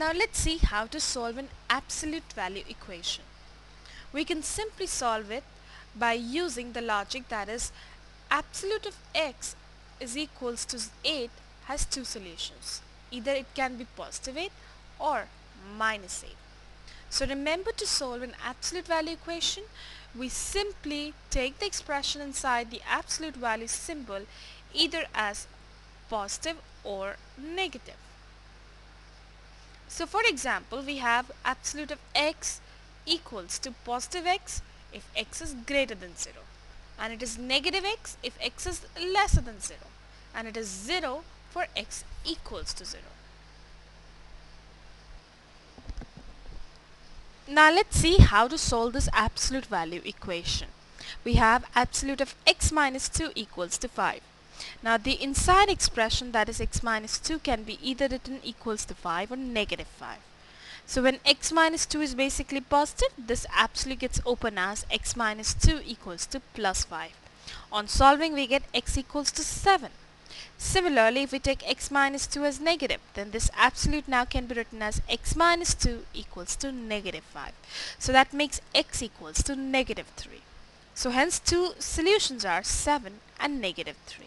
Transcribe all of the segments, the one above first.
Now let's see how to solve an absolute value equation. We can simply solve it by using the logic that is absolute of x is equals to 8 has two solutions. Either it can be positive 8 or minus 8. So remember to solve an absolute value equation, we simply take the expression inside the absolute value symbol either as positive or negative. So for example, we have absolute of x equals to positive x if x is greater than 0 and it is negative x if x is lesser than 0 and it is 0 for x equals to 0. Now let's see how to solve this absolute value equation. We have absolute of x minus 2 equals to 5. Now the inside expression that is x minus 2 can be either written equals to 5 or negative 5. So when x minus 2 is basically positive, this absolute gets open as x minus 2 equals to plus 5. On solving we get x equals to 7. Similarly, if we take x minus 2 as negative, then this absolute now can be written as x minus 2 equals to negative 5. So that makes x equals to negative 3. So hence two solutions are 7 and negative 3.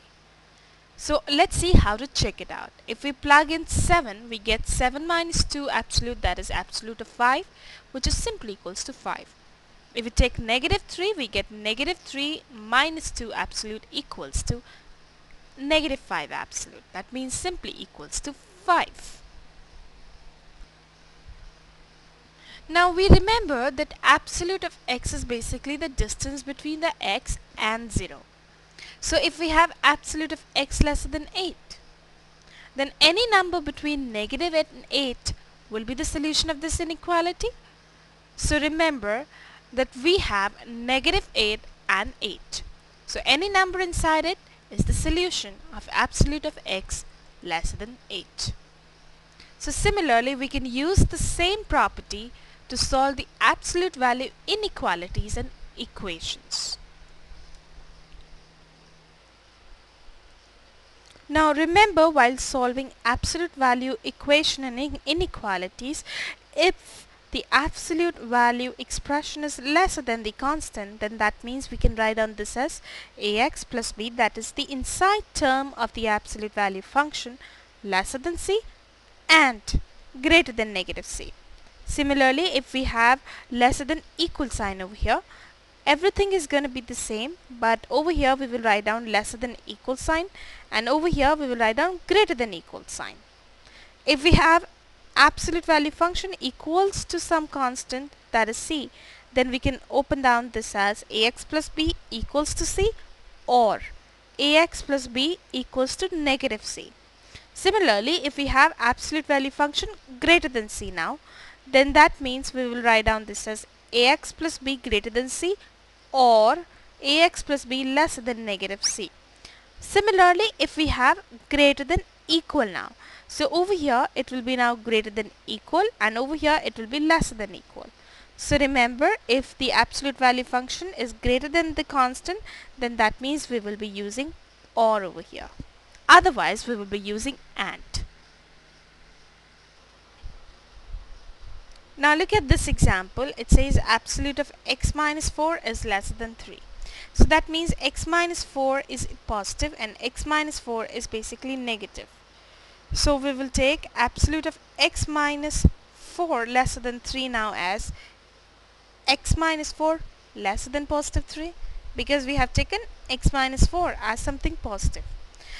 So let's see how to check it out. If we plug in 7, we get 7 minus 2 absolute that is absolute of 5 which is simply equals to 5. If we take negative 3, we get negative 3 minus 2 absolute equals to negative 5 absolute. That means simply equals to 5. Now we remember that absolute of x is basically the distance between the x and 0. So if we have absolute of x lesser than 8, then any number between negative 8 and 8 will be the solution of this inequality. So remember that we have negative 8 and 8. So any number inside it is the solution of absolute of x less than 8. So similarly we can use the same property to solve the absolute value inequalities and equations. Now remember while solving absolute value equation and inequalities if the absolute value expression is lesser than the constant then that means we can write down this as ax plus b that is the inside term of the absolute value function lesser than c and greater than negative c. Similarly if we have lesser than equal sign over here everything is going to be the same but over here we will write down lesser than equal sign and over here we will write down greater than equal sign. If we have absolute value function equals to some constant that is c then we can open down this as ax plus b equals to c or ax plus b equals to negative c. Similarly if we have absolute value function greater than c now then that means we will write down this as ax plus b greater than c or ax plus b less than negative c. Similarly if we have greater than equal now so over here it will be now greater than equal and over here it will be less than equal. So remember if the absolute value function is greater than the constant then that means we will be using OR over here. Otherwise we will be using AND. Now look at this example. It says absolute of x minus 4 is less than 3. So that means x minus 4 is positive and x minus 4 is basically negative. So we will take absolute of x minus 4 lesser than 3 now as x minus 4 lesser than positive 3 because we have taken x minus 4 as something positive.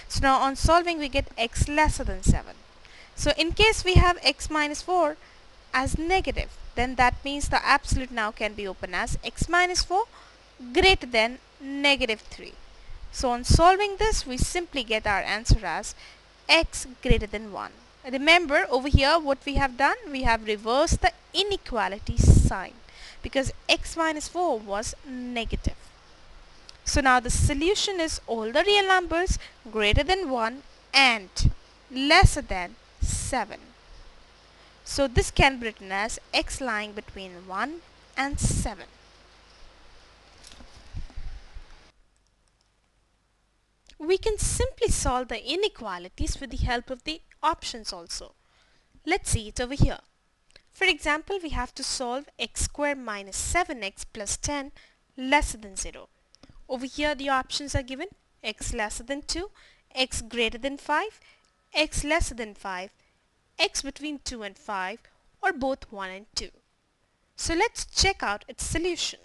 So now on solving we get x lesser than 7. So in case we have x minus 4 as negative then that means the absolute now can be open as x minus 4 greater than negative 3. So on solving this we simply get our answer as x greater than 1. Remember over here what we have done? We have reversed the inequality sign because x minus 4 was negative. So now the solution is all the real numbers greater than 1 and lesser than 7. So this can be written as x lying between 1 and 7. We can simply solve the inequalities with the help of the options also. Let's see it over here. For example, we have to solve x squared minus 7x plus 10 lesser than 0. Over here the options are given x lesser than 2, x greater than 5, x lesser than 5 x between 2 and 5 or both 1 and 2. So let's check out its solution.